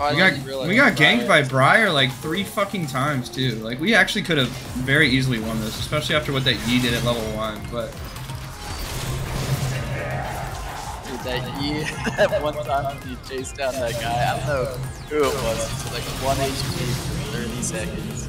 Oh, We got we got ganked by Briar like three fucking times too. Like we actually could have very easily won this, especially after what that Yi did at level one. But Dude, that Yi, at one time he chased down that guy. I don't know who it was. It was like one HP for 30 seconds.